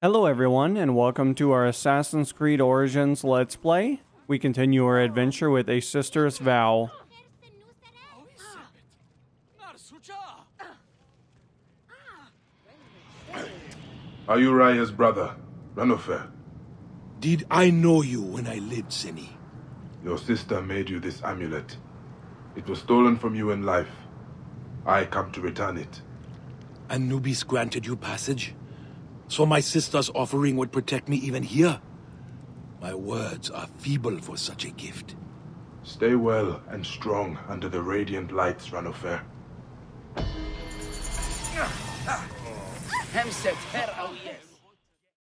Hello, everyone, and welcome to our Assassin's Creed Origins Let's Play. We continue our adventure with A Sister's Vow. Are you Raya's brother, Ranofer? Did I know you when I lived, Seni? Your sister made you this amulet. It was stolen from you in life. I come to return it. Anubis granted you passage? So my sister's offering would protect me even here? My words are feeble for such a gift. Stay well and strong under the radiant lights, Ranofer. همسة هر أو